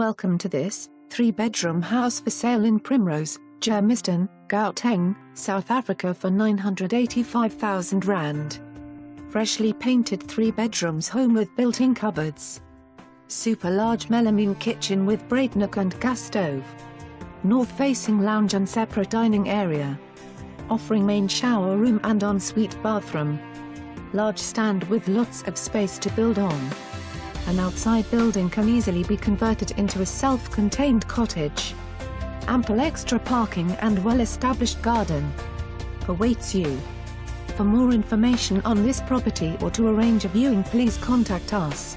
Welcome to this, three-bedroom house for sale in Primrose, Germiston, Gauteng, South Africa for 985,000 rand. Freshly painted three bedrooms home with built-in cupboards. Super large melamine kitchen with break nook and gas stove. North-facing lounge and separate dining area. Offering main shower room and ensuite bathroom. Large stand with lots of space to build on. An outside building can easily be converted into a self-contained cottage. Ample extra parking and well-established garden awaits you. For more information on this property or to arrange a viewing please contact us.